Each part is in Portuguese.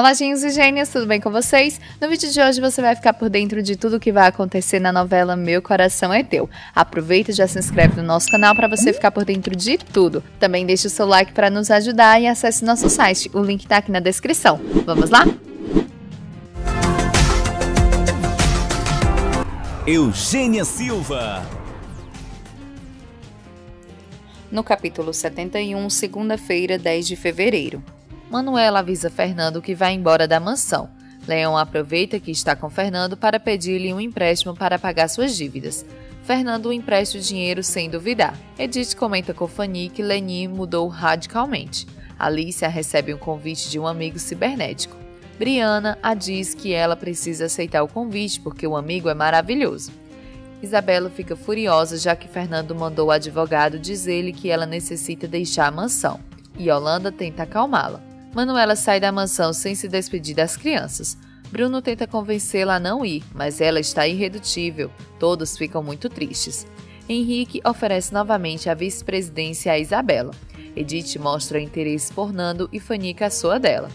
Olá, gênios e gênias, tudo bem com vocês? No vídeo de hoje você vai ficar por dentro de tudo o que vai acontecer na novela Meu Coração é Teu. Aproveita e já se inscreve no nosso canal para você ficar por dentro de tudo. Também deixe o seu like para nos ajudar e acesse nosso site, o link está aqui na descrição. Vamos lá? Eugênia Silva No capítulo 71, segunda-feira, 10 de fevereiro. Manuela avisa Fernando que vai embora da mansão. Leon aproveita que está com Fernando para pedir-lhe um empréstimo para pagar suas dívidas. Fernando empresta o dinheiro sem duvidar. Edith comenta com Fanny que Leni mudou radicalmente. Alicia recebe um convite de um amigo cibernético. Briana a diz que ela precisa aceitar o convite porque o amigo é maravilhoso. Isabela fica furiosa já que Fernando mandou o advogado dizer-lhe que ela necessita deixar a mansão. E Yolanda tenta acalmá-la. Manuela sai da mansão sem se despedir das crianças. Bruno tenta convencê-la a não ir, mas ela está irredutível. Todos ficam muito tristes. Henrique oferece novamente a vice-presidência a Isabela. Edith mostra interesse por Nando e Fanny caçoa dela.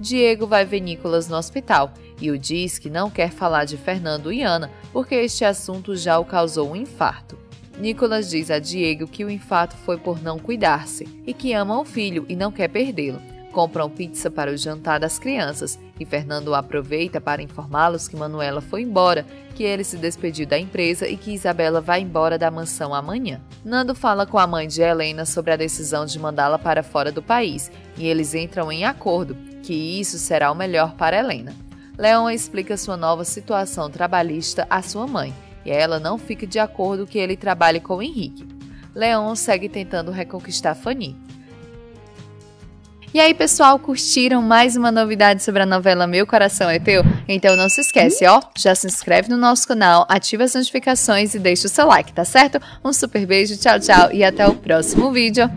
Diego vai ver Nicolas no hospital e o diz que não quer falar de Fernando e Ana porque este assunto já o causou um infarto. Nicolas diz a Diego que o infarto foi por não cuidar-se e que ama o filho e não quer perdê-lo compram pizza para o jantar das crianças e Fernando aproveita para informá-los que Manuela foi embora, que ele se despediu da empresa e que Isabela vai embora da mansão amanhã. Nando fala com a mãe de Helena sobre a decisão de mandá-la para fora do país e eles entram em acordo que isso será o melhor para Helena. Leon explica sua nova situação trabalhista à sua mãe e ela não fica de acordo que ele trabalhe com Henrique. Leon segue tentando reconquistar Fanny. E aí, pessoal, curtiram mais uma novidade sobre a novela Meu Coração é Teu? Então não se esquece, ó, já se inscreve no nosso canal, ativa as notificações e deixa o seu like, tá certo? Um super beijo, tchau, tchau e até o próximo vídeo.